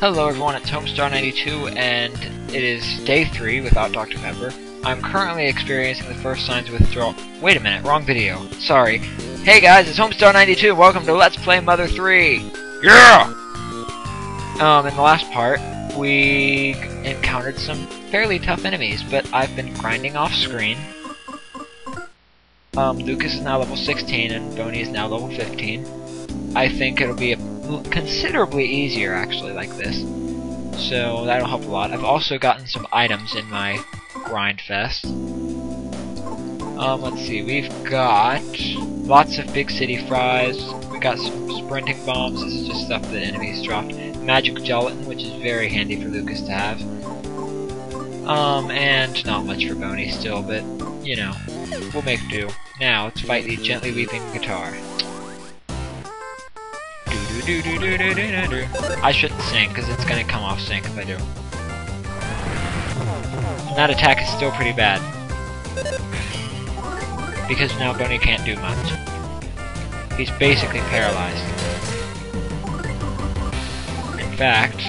Hello everyone, it's Homestar92 and it is day 3 without Dr. Pepper. I'm currently experiencing the first signs of withdrawal- wait a minute, wrong video, sorry. Hey guys, it's Homestar92, welcome to Let's Play Mother 3! Yeah! Um, in the last part, we encountered some fairly tough enemies, but I've been grinding off screen. Um, Lucas is now level 16 and Boney is now level 15. I think it'll be considerably easier actually like this. So that'll help a lot. I've also gotten some items in my grind fest. Um, let's see, we've got lots of big city fries. We got some sprinting bombs. This is just stuff that enemies dropped. Magic gelatin, which is very handy for Lucas to have. Um, and not much for Boney still, but you know, we'll make do. Now let's fight the gently weeping guitar. Do, do, do, do, do, do, I shouldn't sing, because it's to come off sync if I do. That attack is still pretty bad. Because now Boney can't do much. He's basically paralyzed. In fact,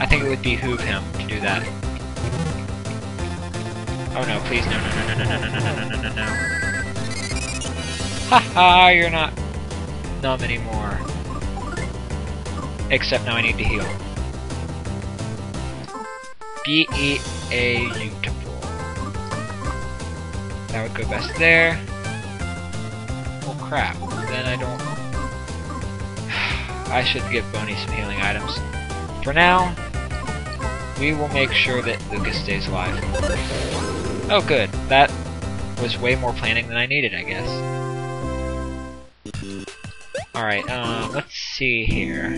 I think it would behoove him to do that. Oh no, please, no, no, no, no, no, no, no, no, no, no, no. Haha, you're not numb anymore. Except now I need to heal. Be-E-A-beautiful. That would go best there. Oh crap, then I don't... I should give Boney some healing items. For now, we will make sure that Lucas stays alive. Oh good, that was way more planning than I needed, I guess. Alright, um, let's see here.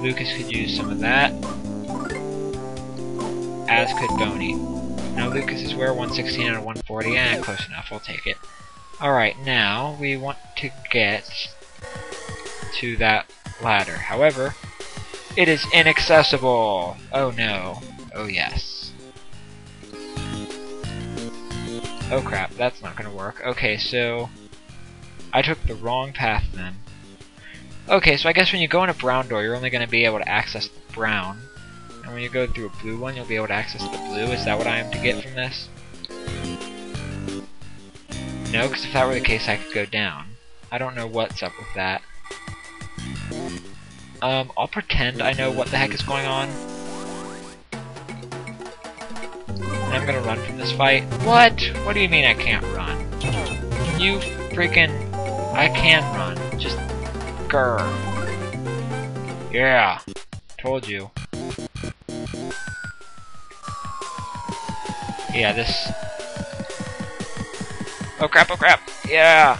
Lucas could use some of that. As could Boney. Now Lucas is where 116 out of 140, and eh, close enough, we'll take it. Alright, now we want to get to that ladder. However, it is inaccessible! Oh no. Oh yes. Oh crap, that's not gonna work. Okay, so... I took the wrong path then. Okay, so I guess when you go in a brown door, you're only going to be able to access the brown. And when you go through a blue one, you'll be able to access the blue. Is that what I am to get from this? No, because if that were the case, I could go down. I don't know what's up with that. Um, I'll pretend I know what the heck is going on. And I'm gonna run from this fight. What? What do you mean I can't run? You freaking... I can run. Just... Yeah. Told you. Yeah, this... Oh crap, oh crap! Yeah!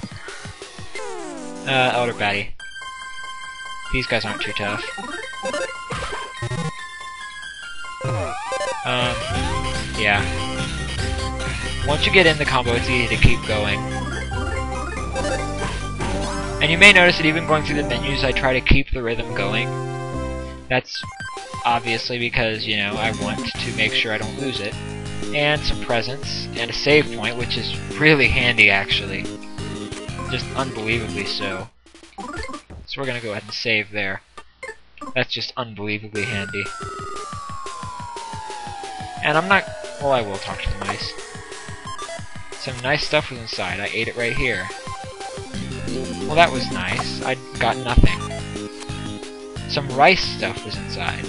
Uh, Elder Batty. These guys aren't too tough. Um, yeah. Once you get in the combo, it's easy to keep going. And you may notice that even going through the menus, I try to keep the rhythm going. That's obviously because, you know, I want to make sure I don't lose it. And some presents, and a save point, which is really handy, actually. Just unbelievably so. So we're gonna go ahead and save there. That's just unbelievably handy. And I'm not... Well, I will talk to the mice. Some nice stuff was inside. I ate it right here. Well, that was nice. I got nothing. Some rice stuff was inside.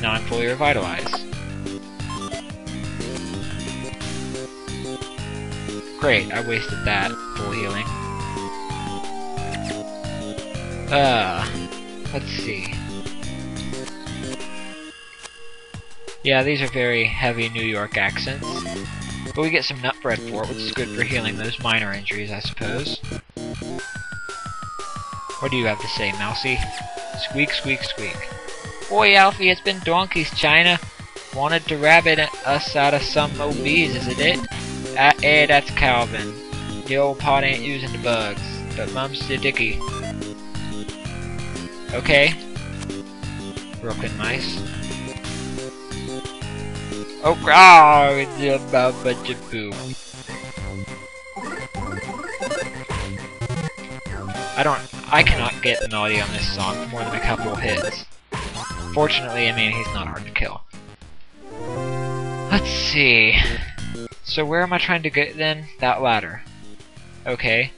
Now I'm fully revitalized. Great, I wasted that. Full healing. Uh, let's see. Yeah, these are very heavy New York accents. But we get some nut bread for it, which is good for healing those minor injuries, I suppose. What do you have to say, Mousy? Squeak, squeak, squeak. Boy, Alfie, it's been donkeys, China. Wanted to rabbit us out of some OBs, isn't it? Uh, eh, that's Calvin. The old pot ain't using the bugs, but Mum's the dicky. Okay. Broken mice. Oh, oh, it's a bunch of poo. I don't. I cannot get the melody on this song for more than a couple of hits. Fortunately, I mean, he's not hard to kill. Let's see. So where am I trying to get then? That ladder. Okay.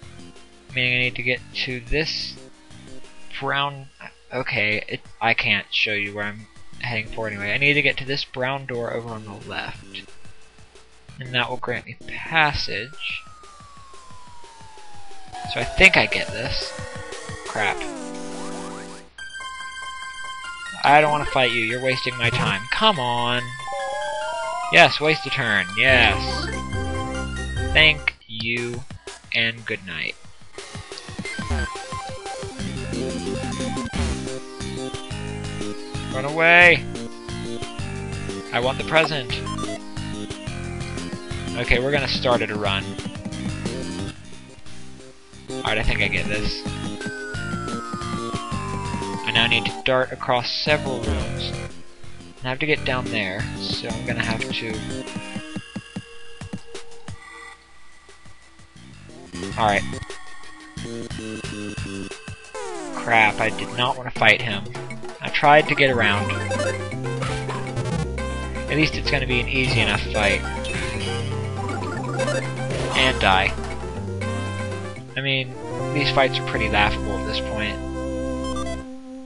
Meaning I need to get to this brown... Okay, it, I can't show you where I'm heading for anyway. I need to get to this brown door over on the left. And that will grant me passage. So I think I get this. Crap. I don't want to fight you. You're wasting my time. Come on. Yes, waste a turn. Yes. Thank you, and good night. Run away! I want the present. Okay, we're gonna start it a run. Alright, I think I get this. I now need to dart across several rooms. I have to get down there, so I'm gonna have to... Alright. Crap, I did not want to fight him. I tried to get around. At least it's gonna be an easy enough fight. And die. I mean, these fights are pretty laughable at this point.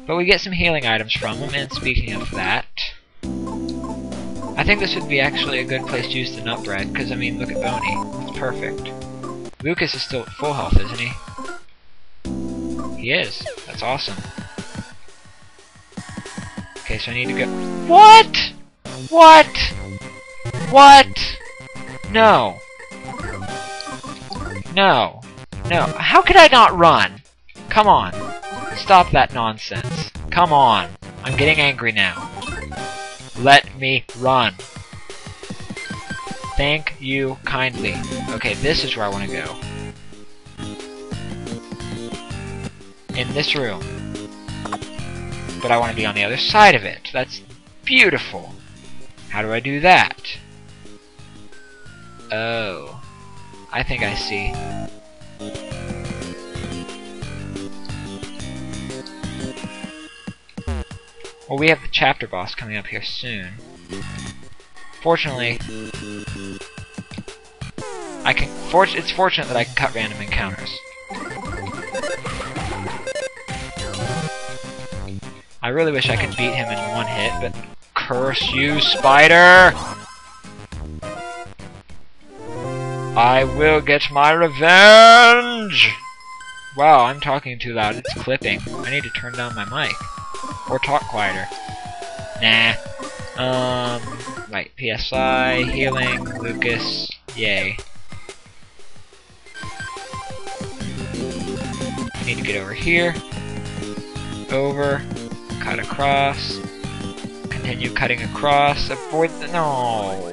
But we get some healing items from them, and speaking of that... I think this would be actually a good place to use the nut bread, because I mean, look at Boney. It's perfect. Lucas is still at full health, isn't he? He is. That's awesome. Okay, so I need to go- WHAT?! What?! What?! No. No. No. How could I not run? Come on. Stop that nonsense. Come on. I'm getting angry now. Let me run. Thank you kindly. Okay, this is where I want to go. In this room. But I want to be on the other side of it. That's beautiful. How do I do that? Oh. I think I see. Well, we have the chapter boss coming up here soon. Fortunately, I can. For it's fortunate that I can cut random encounters. I really wish I could beat him in one hit, but curse you, spider! I will get my revenge! Wow, I'm talking too loud. It's clipping. I need to turn down my mic. Or talk quieter. Nah. Um, right, PSI, healing, Lucas, yay. Need to get over here. Over. Cut across. Continue cutting across. Avoid the- no!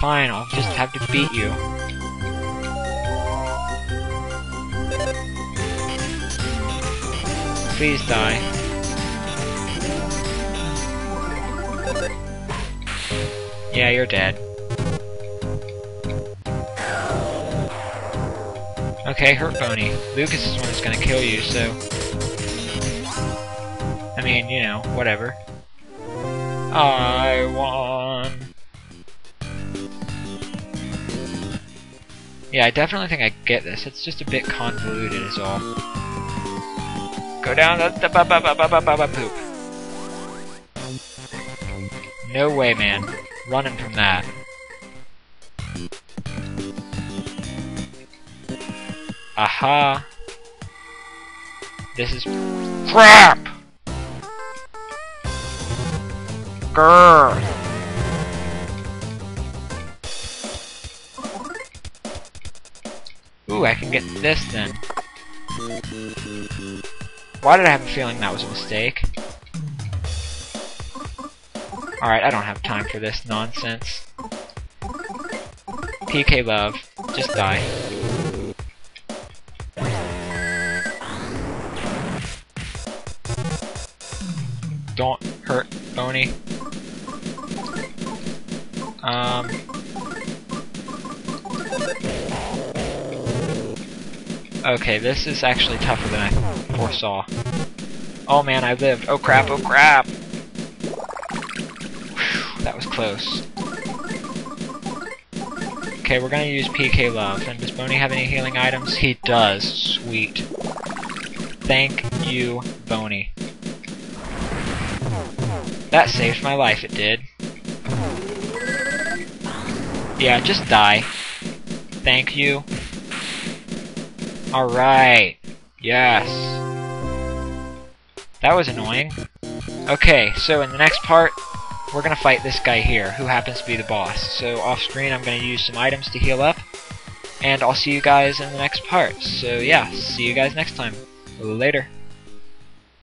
Fine, I'll just have to beat you. Please die. Yeah, you're dead. Okay, hurt Boney. Lucas is the one that's gonna kill you, so... I mean, you know, whatever. I won! Yeah, I definitely think I get this. It's just a bit convoluted is all. Go down the, the ba ba ba ba ba ba ba poop. No way, man. Running from that. Aha. This is crap. Grrr. Ooh, I can get this then. Why did I have a feeling that was a mistake? Alright, I don't have time for this nonsense. PK Love, just die. Don't hurt Boney. Um, Okay, this is actually tougher than I foresaw. Oh man, I lived. Oh crap, oh crap! Whew, that was close. Okay, we're gonna use PK Love. And does Boney have any healing items? He does. Sweet. Thank you, Boney. That saved my life, it did. Yeah, just die. Thank you. Alright. Yes. That was annoying. Okay, so in the next part, we're gonna fight this guy here, who happens to be the boss. So off screen, I'm gonna use some items to heal up, and I'll see you guys in the next part. So yeah, see you guys next time. Later.